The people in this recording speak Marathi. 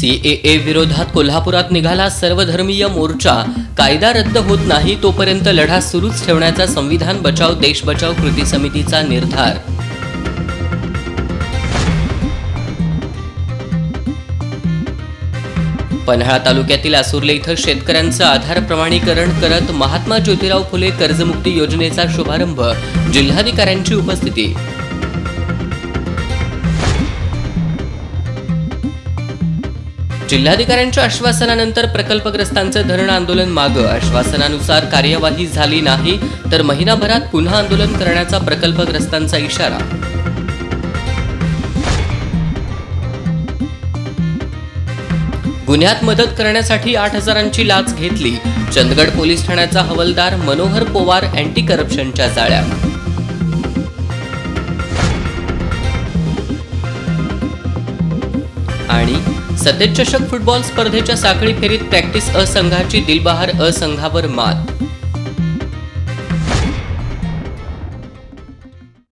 सीएए विरोधात कोल्हापुरात निघाला सर्वधर्मीय मोर्चा. कायदा रद्द होत नाही तोपर्यंत लढा सुरूच ठेवण्याचा संविधान बचाव देश बचाव कृती समितीचा निर्धार. पन्हाळा तालुक्यातील आसुर्ले इथं शेतकऱ्यांचं आधार प्रमाणीकरण करत महात्मा ज्योतिराव फुले कर्जमुक्ती योजनेचा शुभारंभ. जिल्हाधिकाऱ्यांची उपस्थिती जिल्हाधिकाऱ्यांच्या आश्वासनानंतर प्रकल्पग्रस्तांचं धरण आंदोलन मागं. आश्वासनानुसार कार्यवाही झाली नाही तर महिनाभरात पुन्हा आंदोलन करण्याचा प्रकल्पग्रस्तांचा इशारा. गुन्ह्यात मदत करण्यासाठी आठ हजारांची लाच घेतली. चंदगड पोलीस ठाण्याचा हवलदार मनोहर पोवार अँटी करप्शनच्या जाळ्या आणि सतेज चषक फुटबॉल स्पर्धेच्या साखळी फेरीत प्रॅक्टिस अ संघाची दिलबहार अ संघावर मात